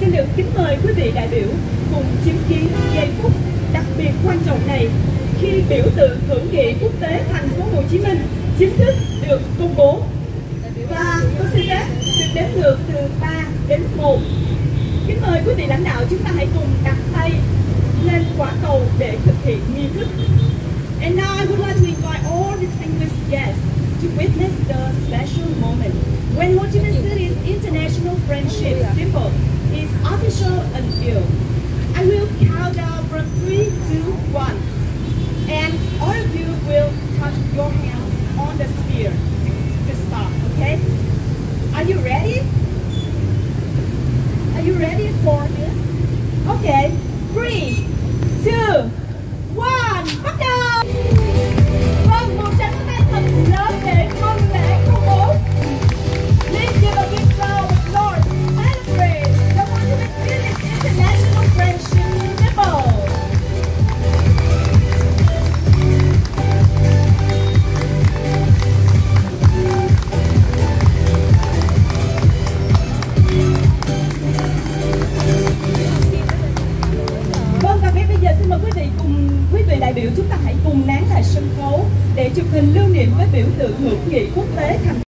Xin được kính mời quý vị đại biểu cùng chứng kiến giây phút đặc biệt quan trọng này khi biểu tượng hữu nghị quốc tế thành phố Hồ Chí Minh chính thức được công bố. Và tôi xin phép được đếm ngược từ 3 đến 1. Kính mời quý vị lãnh đạo chúng ta hãy cùng đặt tay lên quả cầu để thực hiện nghi thức. And now I would like to invite all distinguished guests to witness the special moment when Ho Okay? Are you ready? Mời quý vị cùng quý vị đại biểu chúng ta hãy cùng nán lại sân khấu để chụp hình lưu niệm với biểu tượng hữu nghị quốc tế thành